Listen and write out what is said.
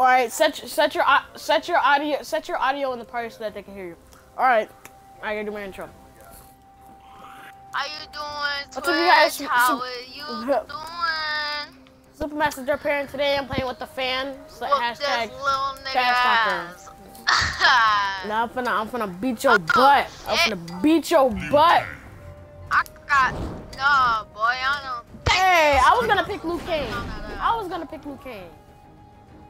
All right, set set your set your audio set your audio in the party so that they can hear you. All right, I gotta do my intro. How you doing, What's up, you guys? How Sup- are you doing? Super Messenger parent today. I'm playing with the fan. So Whoop hashtag. little trash. Now I'm finna I'm finna beat your butt. I'm finna beat your butt. I got no boy. I don't. Hey, I was gonna pick Liu Kang. I was gonna pick Liu Kang.